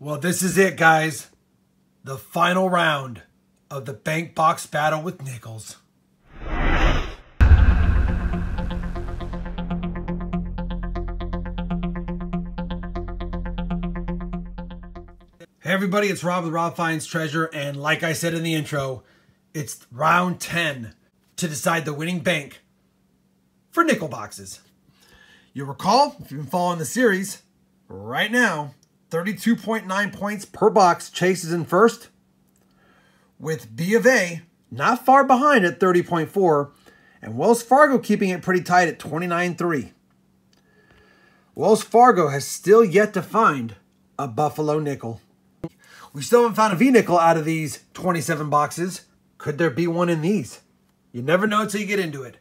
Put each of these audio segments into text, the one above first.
Well, this is it, guys. The final round of the bank box battle with nickels. Hey everybody, it's Rob with Rob Finds Treasure, and like I said in the intro, it's round 10 to decide the winning bank for nickel boxes. You'll recall, if you've been following the series, right now, 32.9 points per box. Chase is in first, with B of A not far behind at 30.4, and Wells Fargo keeping it pretty tight at 29.3. Wells Fargo has still yet to find a Buffalo nickel. We still haven't found a V-nickel out of these 27 boxes. Could there be one in these? You never know until you get into it.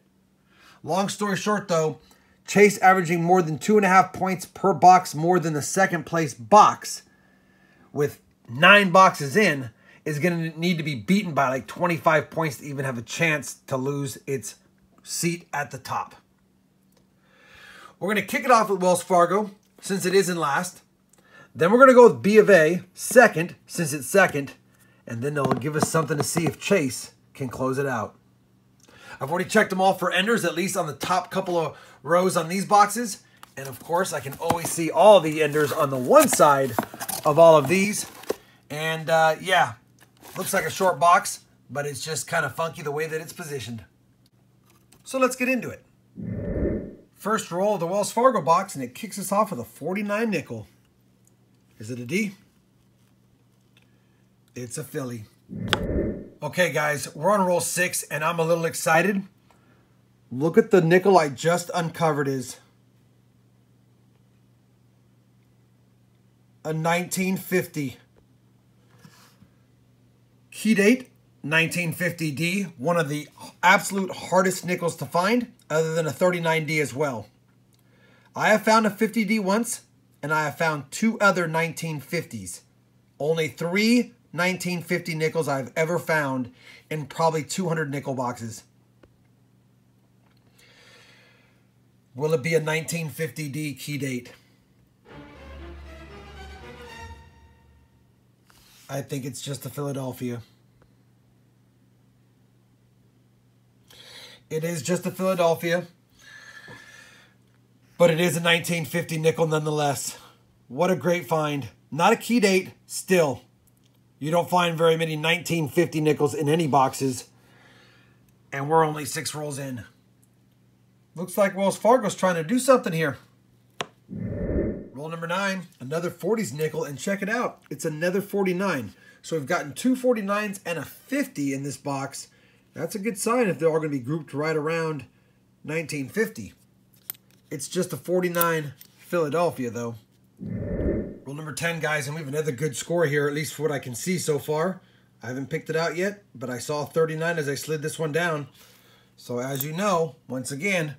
Long story short, though, Chase averaging more than two and a half points per box more than the second place box with nine boxes in is going to need to be beaten by like 25 points to even have a chance to lose its seat at the top. We're going to kick it off with Wells Fargo since it is in last. Then we're going to go with B of A, second, since it's second. And then they'll give us something to see if Chase can close it out. I've already checked them all for enders, at least on the top couple of rows on these boxes. And of course, I can always see all the enders on the one side of all of these. And uh, yeah, looks like a short box, but it's just kind of funky the way that it's positioned. So let's get into it. First roll of the Wells Fargo box, and it kicks us off with a 49 nickel. Is it a D? It's a Philly. Okay, guys, we're on roll six, and I'm a little excited. Look at the nickel I just uncovered is a 1950. Key date, 1950D, one of the absolute hardest nickels to find, other than a 39D as well. I have found a 50D once, and I have found two other 1950s. Only three 1950 nickels I've ever found in probably 200 nickel boxes. Will it be a 1950D key date? I think it's just a Philadelphia. It is just a Philadelphia. But it is a 1950 nickel nonetheless. What a great find. Not a key date, still. You don't find very many 1950 nickels in any boxes. And we're only six rolls in. Looks like Wells Fargo's trying to do something here. Roll number nine, another 40s nickel, and check it out. It's another 49. So we've gotten two 49s and a 50 in this box. That's a good sign if they're all going to be grouped right around 1950. It's just a 49 Philadelphia, though. Roll number 10, guys, and we have another good score here, at least for what I can see so far. I haven't picked it out yet, but I saw 39 as I slid this one down. So as you know, once again,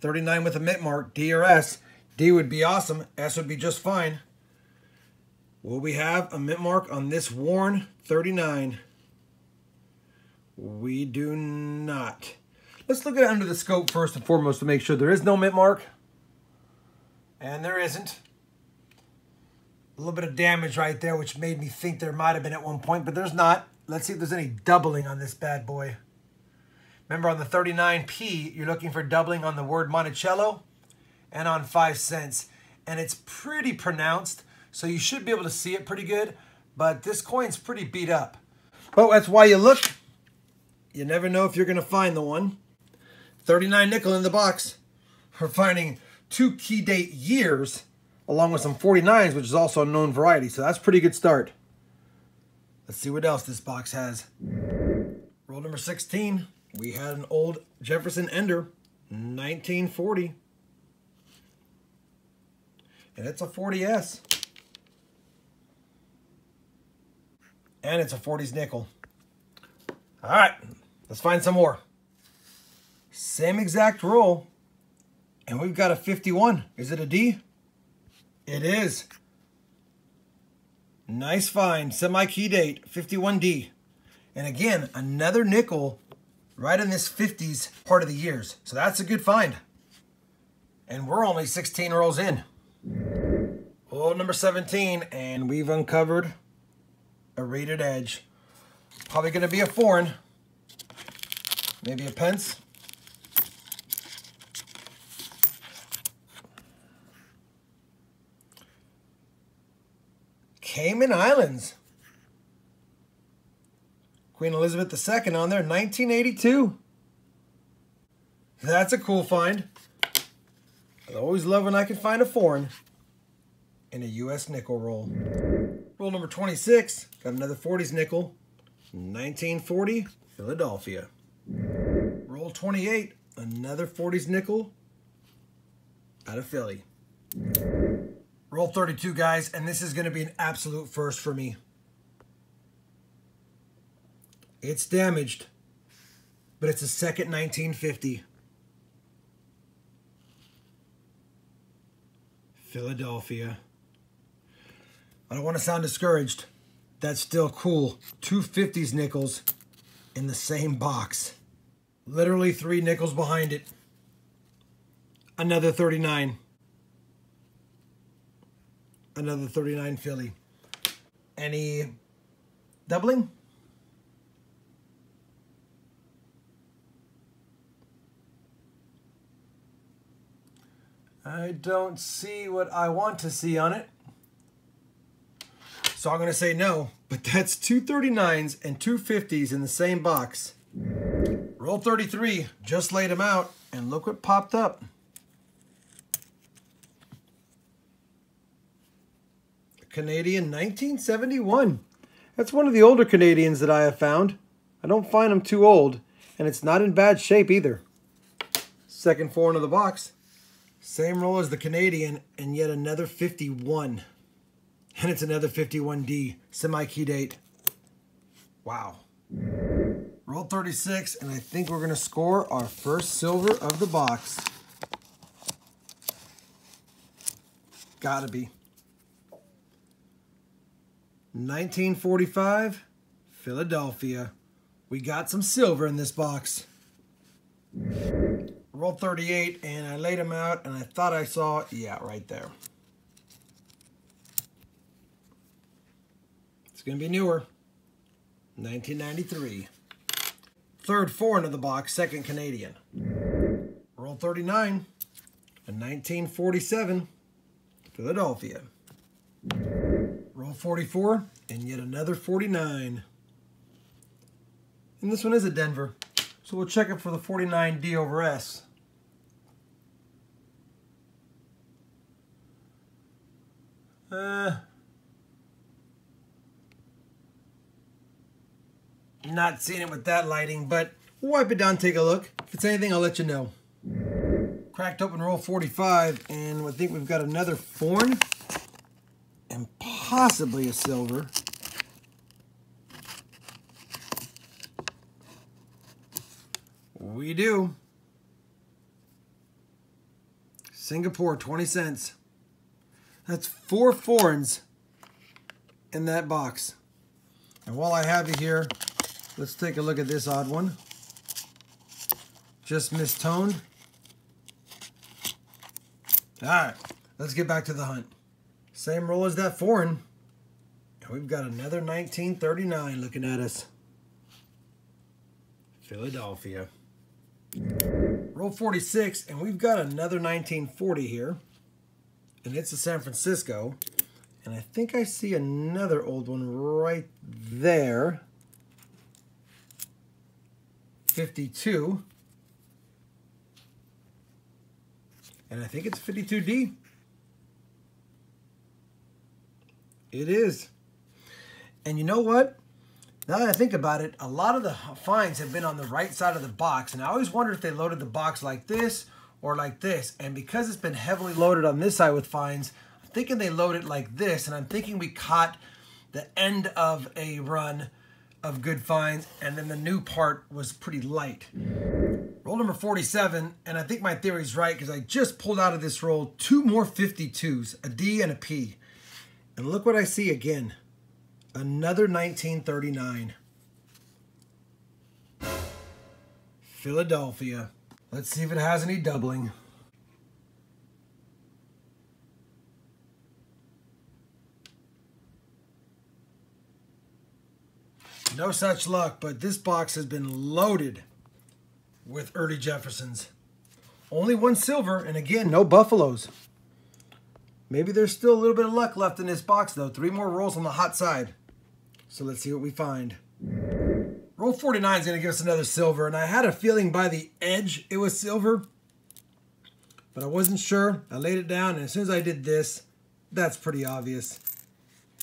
39 with a mint mark, D or S. D would be awesome. S would be just fine. Will we have a mint mark on this worn 39? We do not. Let's look at it under the scope first and foremost to make sure there is no mint mark. And there isn't. A little bit of damage right there, which made me think there might have been at one point, but there's not. Let's see if there's any doubling on this bad boy. Remember on the 39P, you're looking for doubling on the word Monticello and on 5 cents. And it's pretty pronounced, so you should be able to see it pretty good. But this coin's pretty beat up. But that's why you look. You never know if you're going to find the one. 39 nickel in the box. We're finding two key date years along with some 49s, which is also a known variety. So that's pretty good start. Let's see what else this box has. Roll number 16. We had an old Jefferson Ender, 1940. And it's a 40S. And it's a 40s nickel. All right, let's find some more. Same exact roll. And we've got a 51. Is it a D? It is. Nice find. Semi-key date, 51D. And again, another nickel right in this 50s part of the years. So that's a good find. And we're only 16 rolls in. Roll number 17, and we've uncovered a reeded edge. Probably going to be a foreign. Maybe a pence. Cayman Islands. Queen Elizabeth II on there, 1982. That's a cool find. I always love when I can find a foreign in a U.S. nickel roll. Roll number 26, got another 40s nickel, 1940, Philadelphia. Roll 28, another 40s nickel out of Philly. Roll 32, guys, and this is going to be an absolute first for me. It's damaged, but it's a second 1950. Philadelphia. I don't want to sound discouraged. That's still cool. Two 50s nickels in the same box. Literally three nickels behind it. Another 39. Another 39 Philly. Any doubling? I don't see what I want to see on it. So I'm going to say no, but that's two 39s and two 50s in the same box. Roll 33, just laid them out, and look what popped up. Canadian 1971. That's one of the older Canadians that I have found. I don't find them too old, and it's not in bad shape either. Second foreign of the box. Same roll as the Canadian, and yet another 51. And it's another 51D, semi-key date. Wow. Roll 36, and I think we're going to score our first silver of the box. Gotta be. 1945, Philadelphia. We got some silver in this box. Roll 38, and I laid them out, and I thought I saw, yeah, right there. It's going to be newer. 1993. Third foreign of the box, second Canadian. Roll 39, a 1947, Philadelphia. Roll 44, and yet another 49. And this one is a Denver. So we'll check it for the 49D over S. Uh, not seeing it with that lighting, but wipe it down, take a look. If it's anything, I'll let you know. Cracked open roll 45, and I think we've got another foreign and possibly a silver. We do. Singapore, 20 cents. That's four foreigns in that box. And while I have you here, let's take a look at this odd one. Just mistoned. All right, let's get back to the hunt. Same roll as that foreign. And we've got another 1939 looking at us. Philadelphia. Roll 46, and we've got another 1940 here. And it's a San Francisco. And I think I see another old one right there. 52. And I think it's 52D. It is. And you know what? Now that I think about it, a lot of the finds have been on the right side of the box. And I always wondered if they loaded the box like this or like this. And because it's been heavily loaded on this side with finds, I'm thinking they load it like this. And I'm thinking we caught the end of a run of good finds. And then the new part was pretty light. Roll number 47. And I think my theory is right because I just pulled out of this roll two more 52s, a D and a P. And look what I see again. Another 1939. Philadelphia. Let's see if it has any doubling. No such luck, but this box has been loaded with early Jeffersons. Only one silver, and again, no Buffaloes. Maybe there's still a little bit of luck left in this box, though. Three more rolls on the hot side. So let's see what we find. Roll 49 is going to give us another silver, and I had a feeling by the edge it was silver, but I wasn't sure. I laid it down, and as soon as I did this, that's pretty obvious.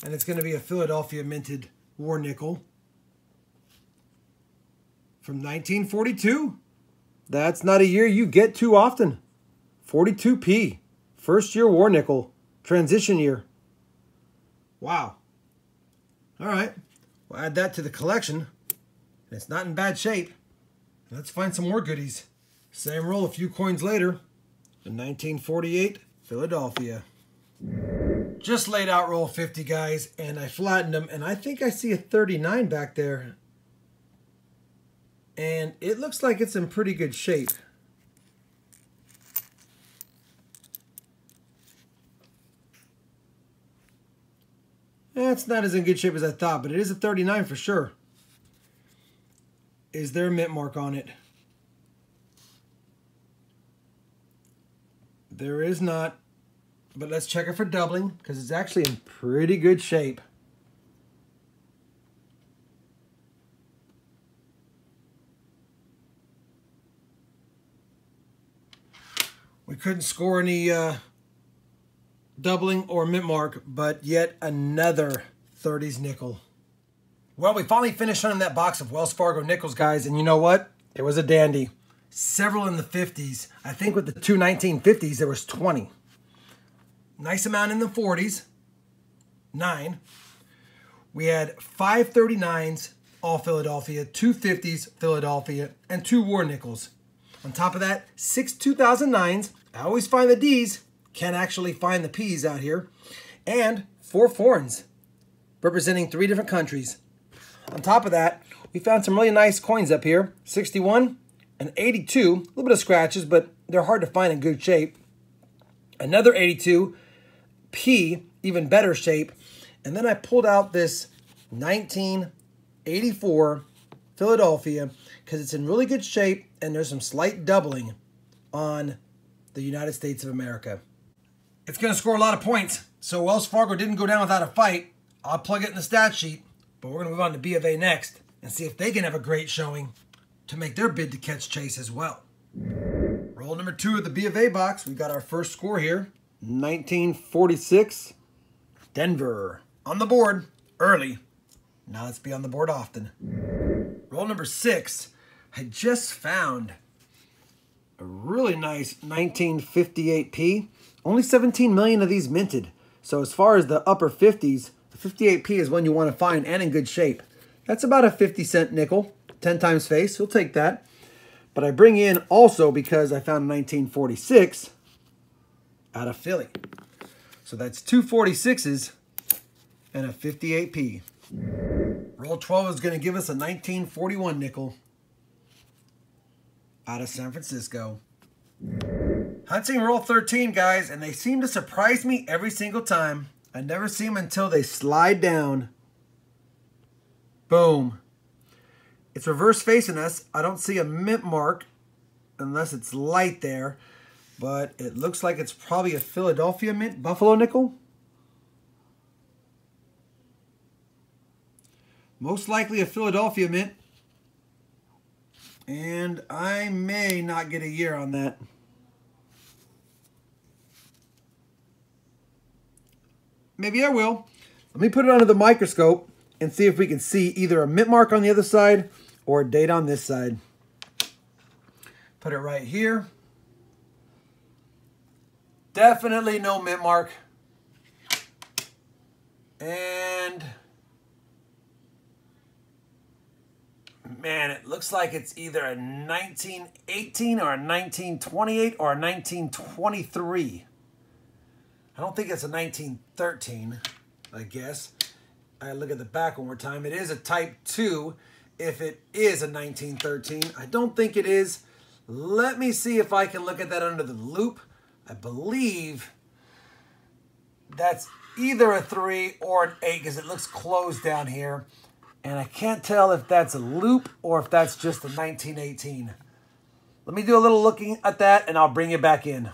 And it's going to be a Philadelphia minted war nickel from 1942. That's not a year you get too often. 42p, first year war nickel, transition year. Wow. All right, we'll add that to the collection. It's not in bad shape. Let's find some more goodies. Same roll a few coins later. The 1948 Philadelphia. Just laid out roll 50, guys, and I flattened them, and I think I see a 39 back there. And it looks like it's in pretty good shape. Eh, it's not as in good shape as I thought, but it is a 39 for sure. Is there a mint mark on it? There is not, but let's check it for doubling because it's actually in pretty good shape. We couldn't score any uh, doubling or mint mark, but yet another 30s nickel. Well, we finally finished hunting that box of Wells Fargo nickels, guys, and you know what? It was a dandy. Several in the 50s. I think with the two 1950s, there was 20. Nice amount in the 40s. Nine. We had five 39s, all Philadelphia, two 50s, Philadelphia, and two war nickels. On top of that, six 2009s. I always find the D's. Can't actually find the P's out here. And four foreigns, representing three different countries. On top of that, we found some really nice coins up here. 61 and 82. A little bit of scratches, but they're hard to find in good shape. Another 82. P, even better shape. And then I pulled out this 1984 Philadelphia because it's in really good shape and there's some slight doubling on the United States of America. It's going to score a lot of points. So Wells Fargo didn't go down without a fight. I'll plug it in the stat sheet. But we're going to move on to B of A next and see if they can have a great showing to make their bid to catch Chase as well. Roll number two of the B of A box. We got our first score here. 1946, Denver. On the board, early. Now let's be on the board often. Roll number six. I just found a really nice 1958P. Only 17 million of these minted. So as far as the upper 50s, 58p is one you want to find and in good shape. That's about a 50 cent nickel, 10 times face. We'll take that. But I bring in also because I found 1946 out of Philly. So that's two 46s and a 58p. Roll 12 is going to give us a 1941 nickel out of San Francisco. Hunting roll 13, guys, and they seem to surprise me every single time. I never see them until they slide down. Boom. It's reverse facing us. I don't see a mint mark unless it's light there. But it looks like it's probably a Philadelphia mint. Buffalo nickel. Most likely a Philadelphia mint. And I may not get a year on that. Maybe I will. Let me put it under the microscope and see if we can see either a mint mark on the other side or a date on this side. Put it right here. Definitely no mint mark. And man, it looks like it's either a 1918 or a 1928 or a 1923. I don't think it's a 1913, I guess. I look at the back one more time. It is a Type 2 if it is a 1913. I don't think it is. Let me see if I can look at that under the loupe. I believe that's either a 3 or an 8 because it looks closed down here. And I can't tell if that's a loop or if that's just a 1918. Let me do a little looking at that and I'll bring it back in.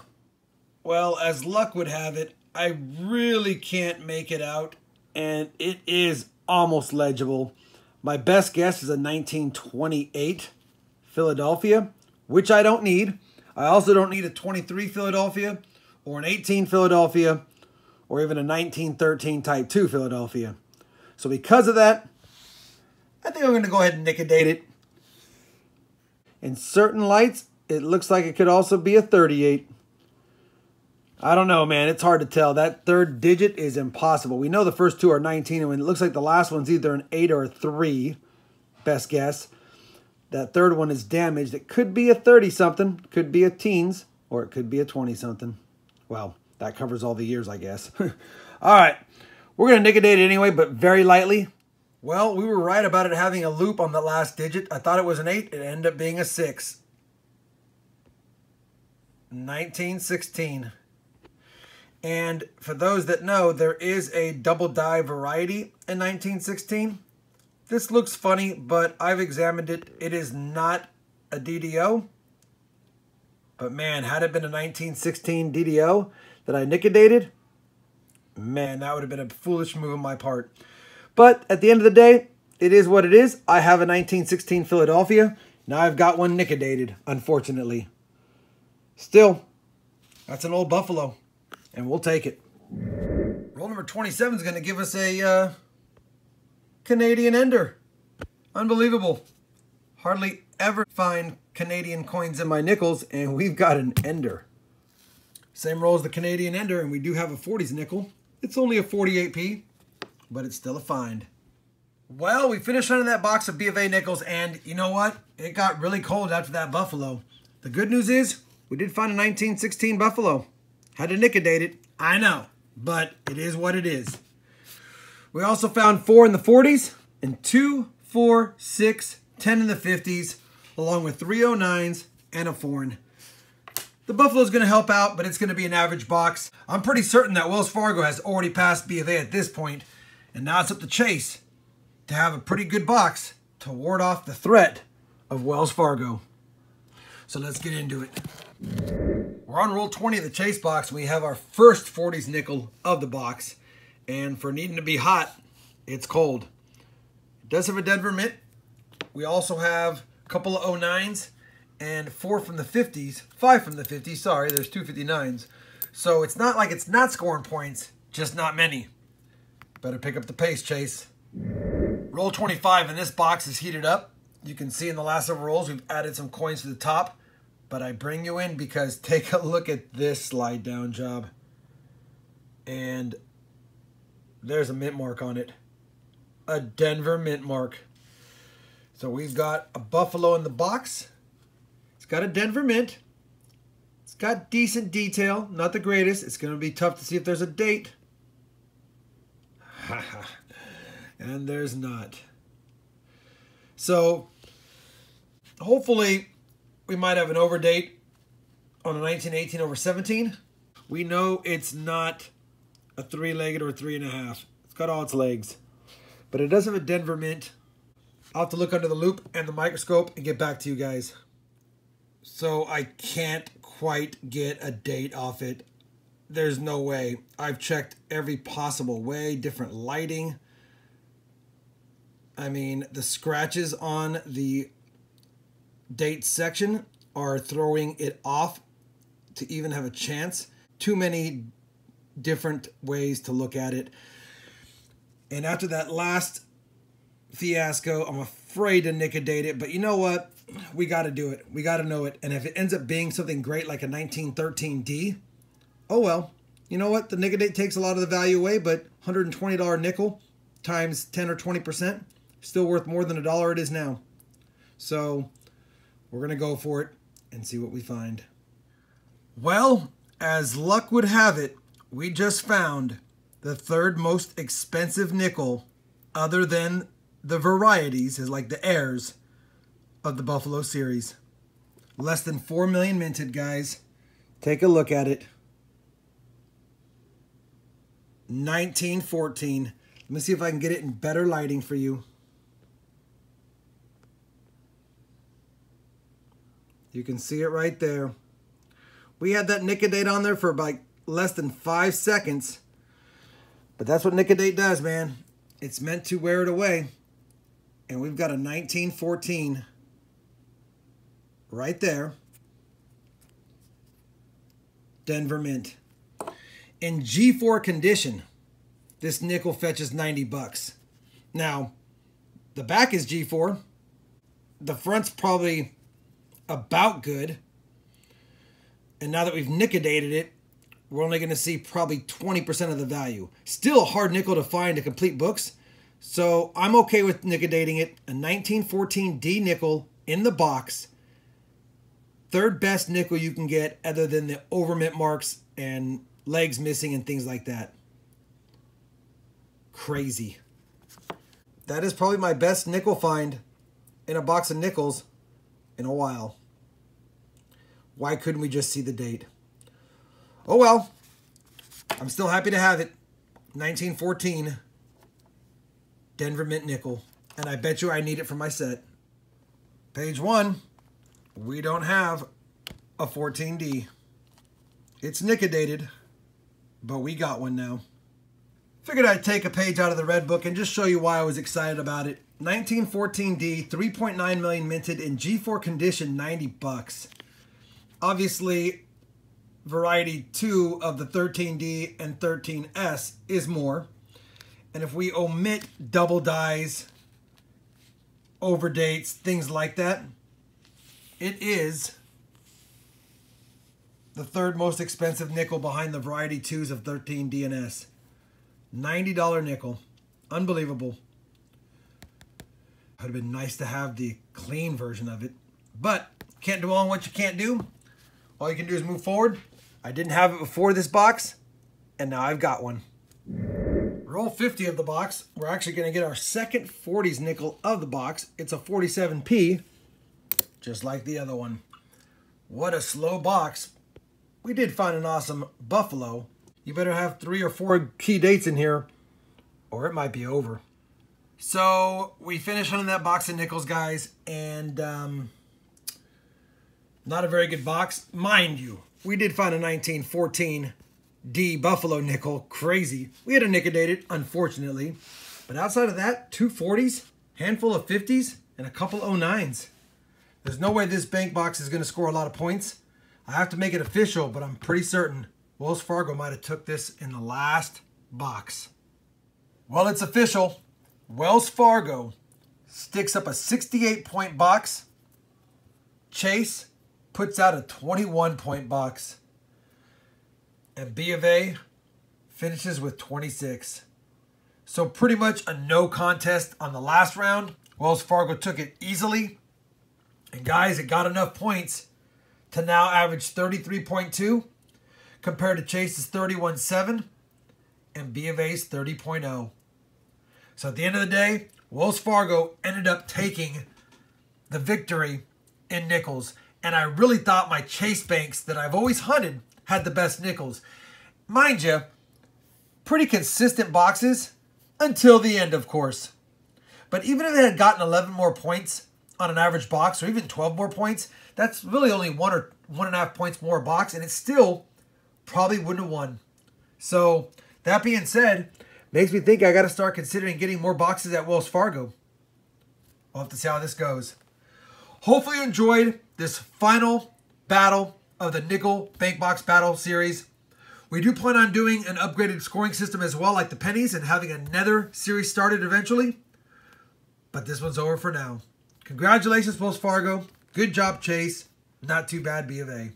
Well, as luck would have it, I really can't make it out. And it is almost legible. My best guess is a 1928 Philadelphia, which I don't need. I also don't need a 23 Philadelphia or an 18 Philadelphia or even a 1913 Type 2 Philadelphia. So because of that, I think I'm going to go ahead and nicodate it. In certain lights, it looks like it could also be a 38. I don't know, man. It's hard to tell. That third digit is impossible. We know the first two are 19, and it looks like the last one's either an 8 or a 3, best guess. That third one is damaged. It could be a 30-something, could be a teens, or it could be a 20-something. Well, that covers all the years, I guess. all right. We're going to nicodate it anyway, but very lightly. Well, we were right about it having a loop on the last digit. I thought it was an 8. It ended up being a 6. 1916. And for those that know, there is a double die variety in 1916. This looks funny, but I've examined it. It is not a DDO. But man, had it been a 1916 DDO that I nickodated, man, that would have been a foolish move on my part. But at the end of the day, it is what it is. I have a 1916 Philadelphia. Now I've got one nickodated, unfortunately. Still, that's an old Buffalo, and we'll take it. Roll number 27 is going to give us a uh, Canadian Ender. Unbelievable. Hardly ever find Canadian coins in my nickels, and we've got an Ender. Same roll as the Canadian Ender, and we do have a 40s nickel. It's only a 48p, but it's still a find. Well, we finished under that box of B of A nickels, and you know what? It got really cold after that Buffalo. The good news is we did find a 1916 Buffalo. Had to nicodate it. I know, but it is what it is. We also found four in the 40s and two, four, six, 10 in the 50s, along with 309s and a foreign. The Buffalo is going to help out, but it's going to be an average box. I'm pretty certain that Wells Fargo has already passed B at this point, and now it's up to Chase to have a pretty good box to ward off the threat of Wells Fargo. So let's get into it. We're on roll 20 of the Chase box. We have our first 40s nickel of the box. And for needing to be hot, it's cold. It does have a Denver Mint. We also have a couple of 09s and four from the 50s, five from the 50s, sorry, there's two 59s. So it's not like it's not scoring points, just not many. Better pick up the pace, Chase. Roll 25 and this box is heated up. You can see in the last several rolls we've added some coins to the top. But I bring you in because take a look at this slide down job. And there's a mint mark on it. A Denver mint mark. So we've got a Buffalo in the box. It's got a Denver mint. It's got decent detail. Not the greatest. It's going to be tough to see if there's a date. and there's not. So hopefully we might have an overdate on a 1918 over 17. We know it's not a three-legged or three and a half. It's got all its legs. But it does have a Denver mint. I'll have to look under the loupe and the microscope and get back to you guys. So I can't quite get a date off it. There's no way. I've checked every possible way, different lighting. I mean, the scratches on the date section are throwing it off to even have a chance. Too many different ways to look at it. And after that last fiasco, I'm afraid to nicodate it. But you know what? We got to do it. We got to know it. And if it ends up being something great like a 1913D, oh well. You know what? The Nic-A-Date takes a lot of the value away, but $120 nickel times 10 or 20%, still worth more than a dollar it is now. So we're going to go for it and see what we find. Well, as luck would have it, we just found the third most expensive nickel other than the varieties, is like the heirs of the Buffalo series. Less than 4 million minted, guys. Take a look at it. 1914. Let me see if I can get it in better lighting for you. You can see it right there. We had that Nic-A-Date on there for about less than five seconds. But that's what Nic-A-Date does, man. It's meant to wear it away. And we've got a 1914 right there. Denver Mint. In G4 condition, this nickel fetches 90 bucks. Now, the back is G4. The front's probably about good. And now that we've nickodated it, we're only going to see probably 20% of the value. Still a hard nickel to find to complete books. So I'm okay with nickodating it. A 1914 D nickel in the box. Third best nickel you can get other than the overmint marks and legs missing and things like that. Crazy. That is probably my best nickel find in a box of nickels in a while. Why couldn't we just see the date? Oh well. I'm still happy to have it. 1914 Denver Mint Nickel. And I bet you I need it for my set. Page one. We don't have a 14D. It's nickodated, but we got one now. Figured I'd take a page out of the red book and just show you why I was excited about it. 1914D, 3.9 million minted in G4 condition, 90 bucks. Obviously, variety 2 of the 13D and 13S is more. And if we omit double dies, overdates, things like that, it is the third most expensive nickel behind the variety 2s of 13 DNS. $90 nickel. Unbelievable. Would have been nice to have the clean version of it. But can't dwell on what you can't do. All you can do is move forward. I didn't have it before this box, and now I've got one. Roll 50 of the box. We're actually going to get our second 40s nickel of the box. It's a 47p, just like the other one. What a slow box. We did find an awesome Buffalo. You better have three or four key dates in here, or it might be over. So we finished hunting that box of nickels, guys, and um, not a very good box. Mind you, we did find a 1914 D Buffalo nickel. Crazy. We had a nickodated, unfortunately. But outside of that, two 40s, handful of 50s, and a couple 09s. There's no way this bank box is going to score a lot of points. I have to make it official, but I'm pretty certain Wells Fargo might have took this in the last box. Well, it's official. Wells Fargo sticks up a 68 point box. Chase puts out a 21 point box. And B of A finishes with 26. So pretty much a no contest on the last round. Wells Fargo took it easily. And guys, it got enough points to now average 33.2 compared to Chase's 31.7 and B of A's 30.0. So at the end of the day, Wells Fargo ended up taking the victory in nickels and I really thought my Chase Banks that I've always hunted had the best nickels. Mind you, pretty consistent boxes until the end, of course. But even if they had gotten 11 more points on an average box, or even 12 more points, that's really only one or one and a half points more box, and it still probably wouldn't have won. So that being said, makes me think I got to start considering getting more boxes at Wells Fargo. We'll have to see how this goes. Hopefully you enjoyed this final battle of the Nickel Bank Box Battle Series. We do plan on doing an upgraded scoring system as well, like the pennies, and having another series started eventually. But this one's over for now. Congratulations, Wells Fargo. Good job, Chase. Not too bad, B of A.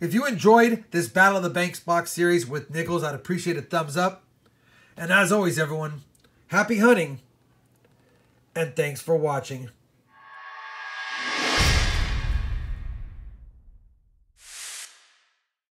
If you enjoyed this Battle of the Banks box series with Nickels, I'd appreciate a thumbs up. And as always, everyone, happy hunting and thanks for watching.